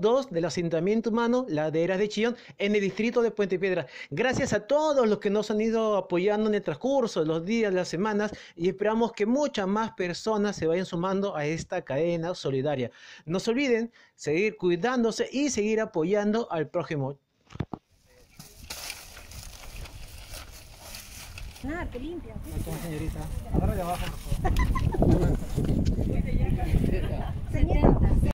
2 del asentamiento humano Laderas de Chillón en el distrito de Puente Piedra. Gracias a todos los que nos han ido apoyando en el transcurso de los días, de las semanas y esperamos que muchas más personas se vayan sumando a esta cadena solidaria. No se olviden seguir cuidándose y seguir apoyando al prójimo. Ah, Nada, te limpia. señorita. Agarra de abajo, por favor.